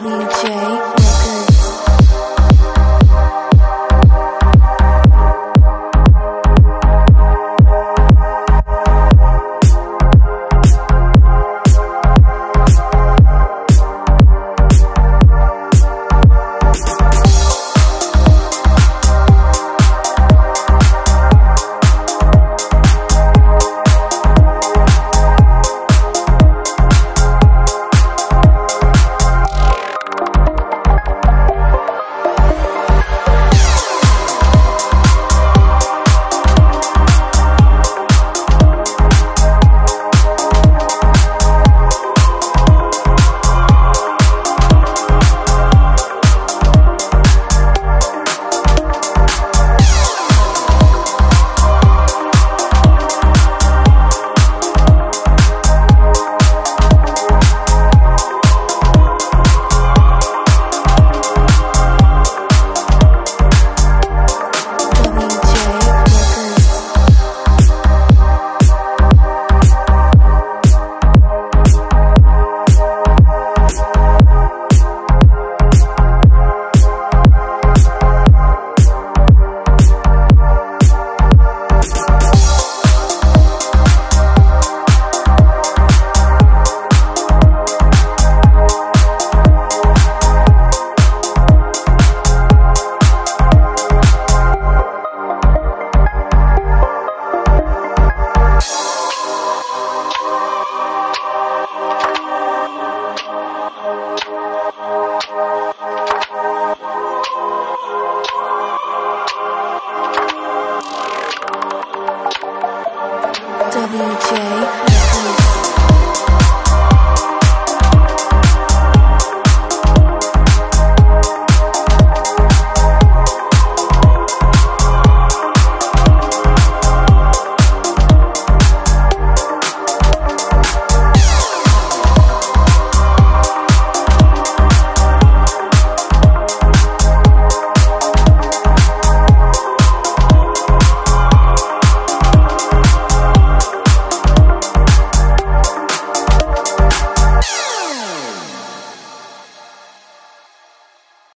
WJ